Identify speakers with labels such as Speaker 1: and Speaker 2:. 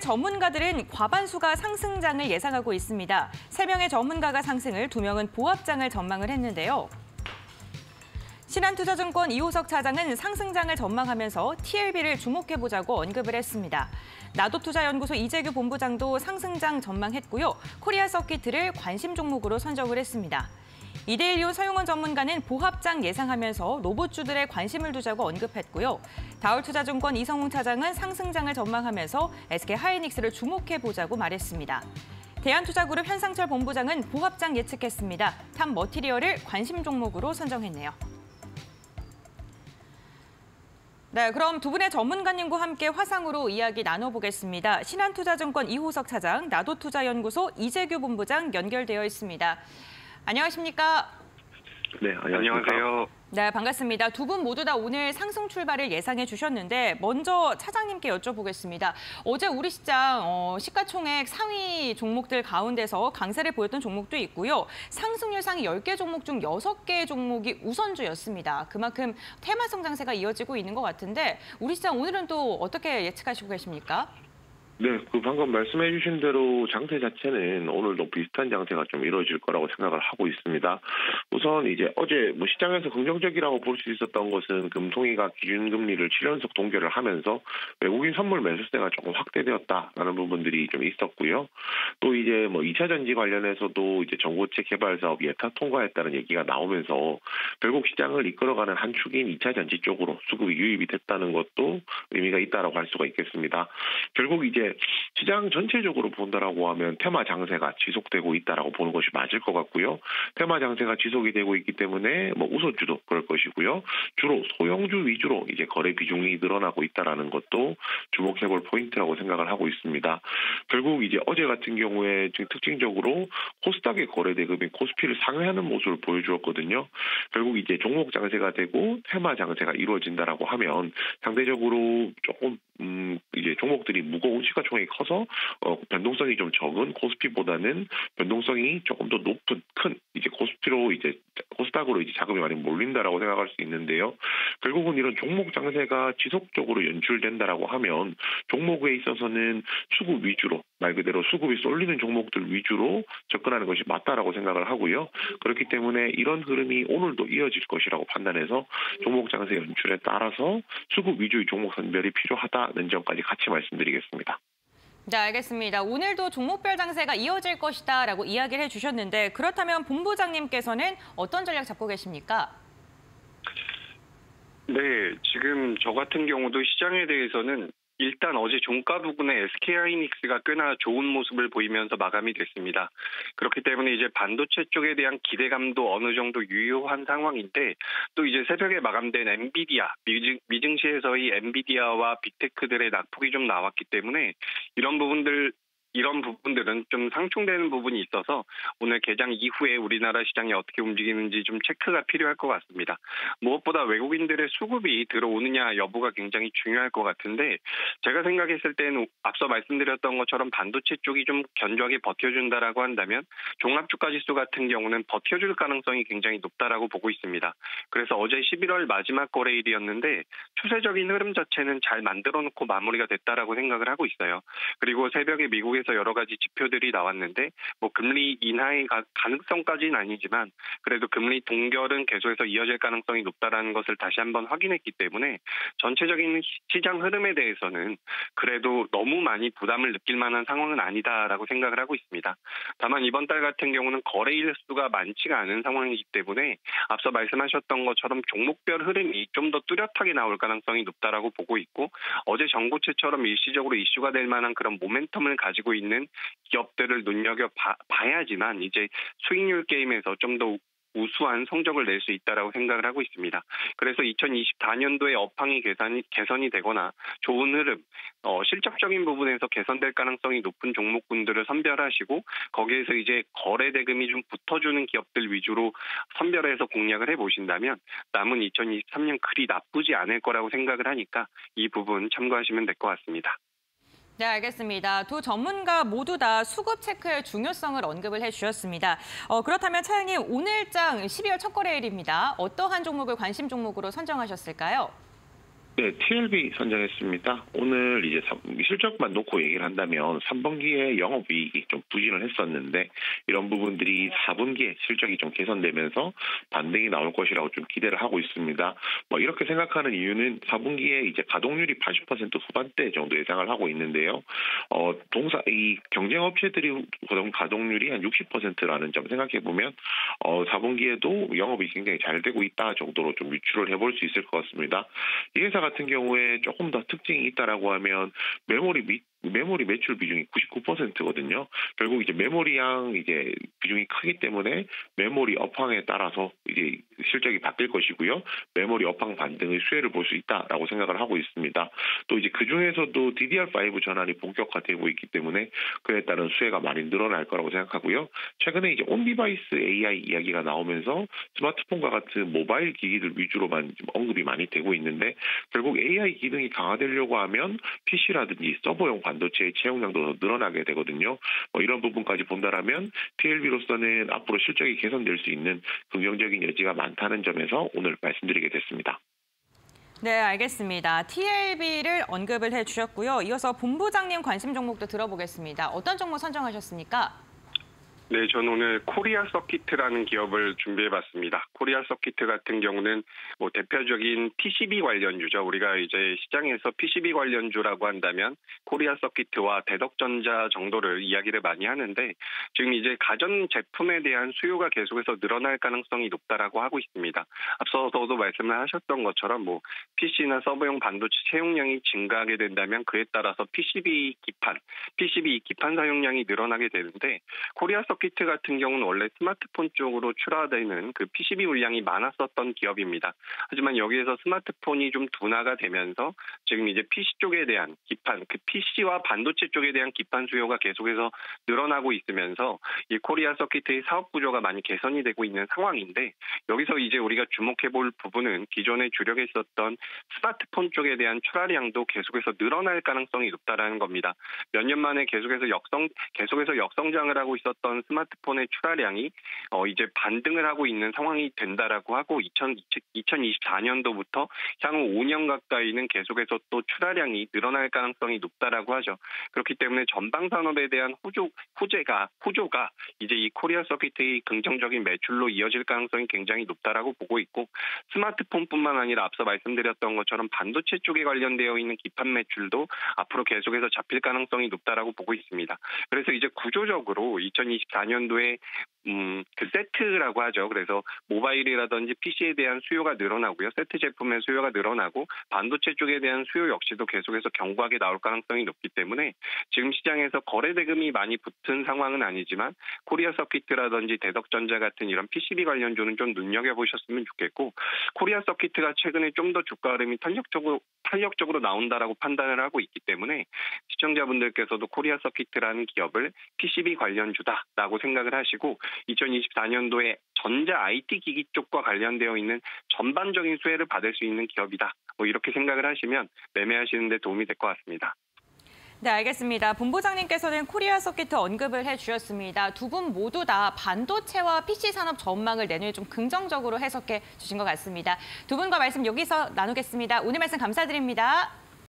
Speaker 1: 전문가들은 과반수가 상승장을 예상하고 있습니다. 세명의 전문가가 상승을, 두명은 보합장을 전망을 했는데요. 신한투자증권 이호석 차장은 상승장을 전망하면서 TLB를 주목해보자고 언급을 했습니다. 나도투자연구소 이재규 본부장도 상승장 전망했고요. 코리아 서킷을 관심 종목으로 선정을 했습니다. 이데일리온 서용원 전문가는 보합장 예상하면서 로봇주들의 관심을 두자고 언급했고요. 다올투자증권 이성웅 차장은 상승장을 전망하면서 SK 하이닉스를 주목해보자고 말했습니다. 대한투자그룹 현상철 본부장은 보합장 예측했습니다. 탑 머티리얼을 관심 종목으로 선정했네요. 네, 그럼 두 분의 전문가님과 함께 화상으로 이야기 나눠보겠습니다. 신한투자증권 이호석 차장, 나도투자연구소 이재규 본부장 연결되어 있습니다. 안녕하십니까?
Speaker 2: 네, 안녕하세요.
Speaker 1: 네, 반갑습니다. 두 분 모두 다 오늘 상승 출발을 예상해 주셨는데 먼저 차장님께 여쭤보겠습니다. 어제 우리 시장 어, 시가총액 상위 종목들 가운데서 강세를 보였던 종목도 있고요. 상승률 상위 10개 종목 중 6개 종목이 우선주였습니다. 그만큼 테마 성장세가 이어지고 있는 것 같은데 우리 시장 오늘은 또 어떻게 예측하시고 계십니까?
Speaker 2: 네, 그 방금 말씀해 주신 대로 장세 자체는 오늘도 비슷한 장세가 좀 이루어질 거라고 생각을 하고 있습니다. 우선 이제 어제 뭐 시장에서 긍정적이라고 볼 수 있었던 것은 금통위가 기준금리를 7연속 동결을 하면서 외국인 선물 매수세가 조금 확대되었다라는 부분들이 좀 있었고요. 또 이제 뭐 2차 전지 관련해서도 이제 전고체 개발 사업 예타 통과했다는 얘기가 나오면서 결국 시장을 이끌어가는 한 축인 2차 전지 쪽으로 수급이 유입이 됐다는 것도 의미가 있다라고 할 수가 있겠습니다. 결국 이제 시장 전체적으로 본다라고 하면 테마 장세가 지속되고 있다라고 보는 것이 맞을 것 같고요. 테마 장세가 지속이 되고 있기 때문에 뭐 우선주도 그럴 것이고요. 주로 소형주 위주로 이제 거래 비중이 늘어나고 있다라는 것도 주목해볼 포인트라고 생각을 하고 있습니다. 결국 이제 어제 같은 경우에 특징적으로 코스닥의 거래 대금이 코스피를 상회하는 모습을 보여주었거든요. 결국 이제 종목 장세가 되고 테마 장세가 이루어진다라고 하면 상대적으로 조금 음 이제 종목들이 무거운 시가 시가 총액이 커서 어, 변동성이 좀 적은 코스피보다는 변동성이 조금 더 높은 큰 이제 코스피로 이제 코스닥으로 이제 자금이 많이 몰린다라고 생각할 수 있는데요. 결국은 이런 종목 장세가 지속적으로 연출된다라고 하면 종목에 있어서는 수급 위주로 말 그대로 수급이 쏠리는 종목들 위주로 접근하는 것이 맞다라고 생각을 하고요. 그렇기 때문에 이런 흐름이 오늘도 이어질 것이라고 판단해서 종목 장세 연출에 따라서 수급 위주의 종목 선별이 필요하다는 점까지 같이 말씀드리겠습니다.
Speaker 1: 네, 알겠습니다. 오늘도 종목별 장세가 이어질 것이다 라고 이야기를 해주셨는데 그렇다면 본부장님께서는 어떤 전략 잡고 계십니까?
Speaker 3: 네, 지금 저 같은 경우도 시장에 대해서는 일단 어제 종가 부분에 SK하이닉스가 꽤나 좋은 모습을 보이면서 마감이 됐습니다. 그렇기 때문에 이제 반도체 쪽에 대한 기대감도 어느 정도 유효한 상황인데 또 이제 새벽에 마감된 엔비디아 미증, 미증시에서의 엔비디아와 빅테크들의 낙폭이 좀 나왔기 때문에 이런 부분들 이런 부분들은 좀 상충되는 부분이 있어서 오늘 개장 이후에 우리나라 시장이 어떻게 움직이는지 좀 체크가 필요할 것 같습니다. 무엇보다 외국인들의 수급이 들어오느냐 여부가 굉장히 중요할 것 같은데 제가 생각했을 때는 앞서 말씀드렸던 것처럼 반도체 쪽이 좀 견조하게 버텨준다라고 한다면 종합주가 지수 같은 경우는 버텨줄 가능성이 굉장히 높다라고 보고 있습니다. 그래서 어제 11월 마지막 거래일이었는데 추세적인 흐름 자체는 잘 만들어 놓고 마무리가 됐다라고 생각을 하고 있어요. 그리고 새벽에 미국의 미국에서 여러 가지 지표들이 나왔는데 뭐 금리 인하의 가능성까지는 아니지만 그래도 금리 동결은 계속해서 이어질 가능성이 높다라는 것을 다시 한번 확인했기 때문에 전체적인 시장 흐름에 대해서는 그래도 너무 많이 부담을 느낄 만한 상황은 아니다라고 생각을 하고 있습니다. 다만 이번 달 같은 경우는 거래일 수가 많지가 않은 상황이기 때문에 앞서 말씀하셨던 것처럼 종목별 흐름이 좀 더 뚜렷하게 나올 가능성이 높다라고 보고 있고 어제 정부채처럼 일시적으로 이슈가 될 만한 그런 모멘텀을 가지고 가지고 있는 기업들을 눈여겨 봐, 봐야지만 이제 수익률 게임에서 좀 더 우수한 성적을 낼 수 있다라고 생각을 하고 있습니다. 그래서 2024년도에 업황이 개선이, 개선이 되거나 좋은 흐름, 어, 실적적인 부분에서 개선될 가능성이 높은 종목군들을 선별하시고 거기에서 이제 거래 대금이 좀 붙어주는 기업들 위주로 선별해서 공략을 해보신다면 남은 2023년 그리 나쁘지 않을 거라고 생각을 하니까 이 부분 참고하시면 될 것 같습니다.
Speaker 1: 네, 알겠습니다. 두 전문가 모두 다 수급 체크의 중요성을 언급을 해주셨습니다. 어, 그렇다면 차장님, 오늘장 12월 첫 거래일입니다. 어떠한 종목을 관심 종목으로 선정하셨을까요?
Speaker 2: 네, TLB 선정했습니다. 오늘 이제 실적만 놓고 얘기를 한다면 3분기에 영업이익이 좀 부진을 했었는데 이런 부분들이 4분기에 실적이 좀 개선되면서 반등이 나올 것이라고 좀 기대를 하고 있습니다. 뭐 이렇게 생각하는 이유는 4분기에 이제 가동률이 80% 후반대 정도 예상을 하고 있는데요. 어, 동사 이 경쟁 업체들이 가동률이 한 60%라는 점 생각해 보면 어, 4분기에도 영업이 굉장히 잘 되고 있다 정도로 좀 유출을 해볼 수 있을 것 같습니다. 이 회사 같은 경우에 조금 더 특징이 있다라고 하면 메모리 및 메모리 매출 비중이 99%거든요. 결국 이제 메모리양 이제 비중이 크기 때문에 메모리 업황에 따라서 이제 실적이 바뀔 것이고요. 메모리 업황 반등의 수혜를 볼 수 있다라고 생각을 하고 있습니다. 또 이제 그 중에서도 DDR5 전환이 본격화되고 있기 때문에 그에 따른 수혜가 많이 늘어날 거라고 생각하고요. 최근에 이제 on-device AI 이야기가 나오면서 스마트폰과 같은 모바일 기기들 위주로만 언급이 많이 되고 있는데 결국 AI 기능이 강화되려고 하면 PC라든지 서버용 반도체의 채용량도 더 늘어나게 되거든요. 뭐 이런 부분까지 본다라면 TLB로서는 앞으로 실적이 개선될 수 있는 긍정적인 여지가 많다는 점에서 오늘 말씀드리게 됐습니다.
Speaker 1: 네, 알겠습니다. TLB를 언급을 해주셨고요. 이어서 본부장님 관심 종목도 들어보겠습니다. 어떤 종목 선정하셨습니까?
Speaker 3: 네, 저는 오늘 코리아써키트라는 기업을 준비해봤습니다. 코리아써키트 같은 경우는 뭐 대표적인 PCB 관련주죠. 우리가 이제 시장에서 PCB 관련주라고 한다면 코리아써키트와 대덕전자 정도를 이야기를 많이 하는데 지금 이제 가전 제품에 대한 수요가 계속해서 늘어날 가능성이 높다라고 하고 있습니다. 앞서서도 말씀을 하셨던 것처럼 뭐 PC나 서버용 반도체 채용량이 증가하게 된다면 그에 따라서 PCB 기판, PCB 기판 사용량이 늘어나게 되는데 코리아 써 써키트 같은 경우는 원래 스마트폰 쪽으로 출하되는 그 PCB 물량이 많았었던 기업입니다. 하지만 여기에서 스마트폰이 좀 둔화가 되면서 지금 이제 PC 쪽에 대한 기판, 그 PC와 반도체 쪽에 대한 기판 수요가 계속해서 늘어나고 있으면서 이 코리아 써키트의 사업 구조가 많이 개선이 되고 있는 상황인데 여기서 이제 우리가 주목해 볼 부분은 기존에 주력에 있었던 스마트폰 쪽에 대한 출하량도 계속해서 늘어날 가능성이 높다라는 겁니다. 몇 년 만에 계속해서 역성 계속해서 역성장을 하고 있었던 스마트폰의 출하량이 어, 이제 반등을 하고 있는 상황이 된다라고 하고 2000, 2024년도부터 향후 5년 가까이는 계속해서 또 출하량이 늘어날 가능성이 높다라고 하죠. 그렇기 때문에 전방 산업에 대한 호조, 호재가 호조가 이제 이 코리아 서킷의 긍정적인 매출로 이어질 가능성이 굉장히 높다라고 보고 있고 스마트폰뿐만 아니라 앞서 말씀드렸던 것처럼 반도체 쪽에 관련되어 있는 기판 매출도 앞으로 계속해서 잡힐 가능성이 높다라고 보고 있습니다. 그래서 이제 구조적으로 2024 2024년도에 음, 그 세트라고 하죠. 그래서 모바일이라든지 PC에 대한 수요가 늘어나고요. 세트 제품의 수요가 늘어나고 반도체 쪽에 대한 수요 역시도 계속해서 견고하게 나올 가능성이 높기 때문에 지금 시장에서 거래 대금이 많이 붙은 상황은 아니지만 코리아 서키트라든지 대덕전자 같은 이런 PCB 관련주는 좀 눈여겨보셨으면 좋겠고 코리아 써키트가 최근에 좀 더 주가 흐름이 탄력적으로 탄력적으로 나온다라고 판단을 하고 있기 때문에 시청자분들께서도 코리아 써키트라는 기업을 PCB 관련주다라고 생각을 하시고 2024년도에 전자 IT 기기 쪽과 관련되어 있는 전반적인 수혜를 받을 수 있는 기업이다. 뭐 이렇게 생각을 하시면 매매하시는 데 도움이 될 것 같습니다.
Speaker 1: 네, 알겠습니다. 본부장님께서는 코리아 서킷 언급을 해주셨습니다. 두 분 모두 다 반도체와 PC 산업 전망을 내년에 좀 긍정적으로 해석해 주신 것 같습니다. 두 분과 말씀 여기서 나누겠습니다. 오늘 말씀 감사드립니다.